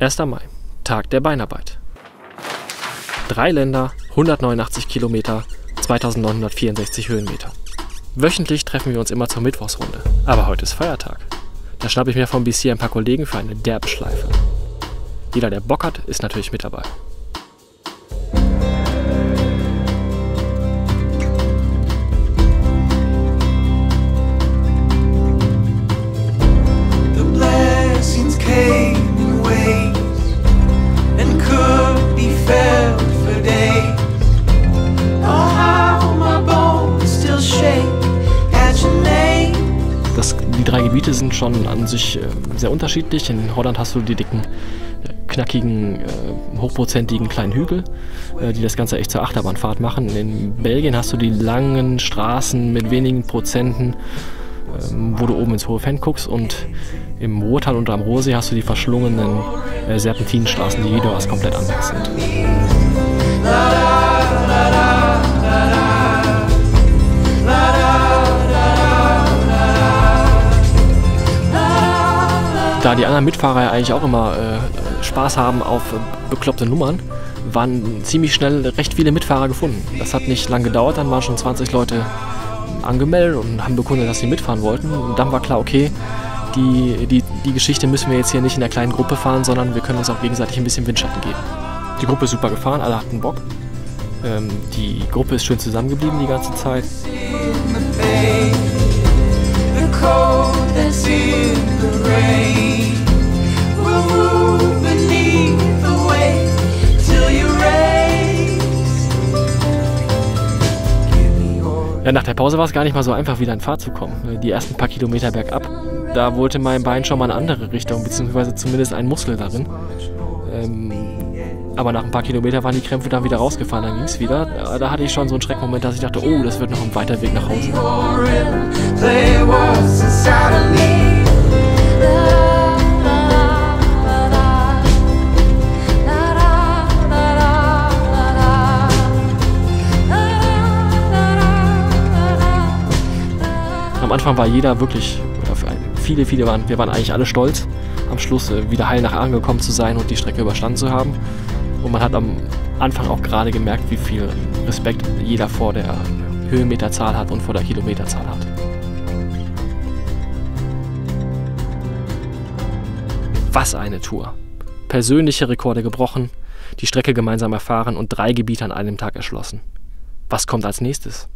1. Mai, Tag der Beinarbeit. Drei Länder, 189 Kilometer, 2964 Höhenmeter. Wöchentlich treffen wir uns immer zur Mittwochsrunde. Aber heute ist Feiertag. Da schnappe ich mir vom BC ein paar Kollegen für eine Derbeschleife. Jeder, der Bock hat, ist natürlich mit dabei. Gebiete sind schon an sich äh, sehr unterschiedlich. In Holland hast du die dicken, äh, knackigen, äh, hochprozentigen kleinen Hügel, die das Ganze echt zur Achterbahnfahrt machen. In Belgien hast du die langen Straßen mit wenigen Prozenten, ähm, wo du oben ins hohe Fenn guckst. Und im Ruhrtal und am Ruhrsee hast du die verschlungenen Serpentinenstraßen, die was komplett anderes sind. Da die anderen Mitfahrer ja eigentlich auch immer äh, Spaß haben auf äh, bekloppte Nummern, waren ziemlich schnell recht viele Mitfahrer gefunden. Das hat nicht lange gedauert, dann waren schon 20 Leute angemeldet und haben bekundet, dass sie mitfahren wollten. Und dann war klar, okay, die, die, die Geschichte müssen wir jetzt hier nicht in der kleinen Gruppe fahren, sondern wir können uns auch gegenseitig ein bisschen Windschatten geben. Die Gruppe ist super gefahren, alle hatten Bock. Ähm, die Gruppe ist schön zusammengeblieben die ganze Zeit. Nach der Pause war es gar nicht mal so einfach, wieder in Fahrt zu kommen. Die ersten paar Kilometer bergab, da wollte mein Bein schon mal in andere Richtung, beziehungsweise zumindest ein Muskel darin. Ähm, aber nach ein paar Kilometer waren die Krämpfe dann wieder rausgefahren, dann ging es wieder. Da, da hatte ich schon so einen Schreckmoment, dass ich dachte, oh, das wird noch ein weiter Weg nach Hause. Anfang war jeder wirklich, viele, viele waren, wir waren eigentlich alle stolz, am Schluss äh, wieder heil nach Aachen gekommen zu sein und die Strecke überstanden zu haben. Und man hat am Anfang auch gerade gemerkt, wie viel Respekt jeder vor der Höhenmeterzahl hat und vor der Kilometerzahl hat. Was eine Tour! Persönliche Rekorde gebrochen, die Strecke gemeinsam erfahren und drei Gebiete an einem Tag erschlossen. Was kommt als nächstes?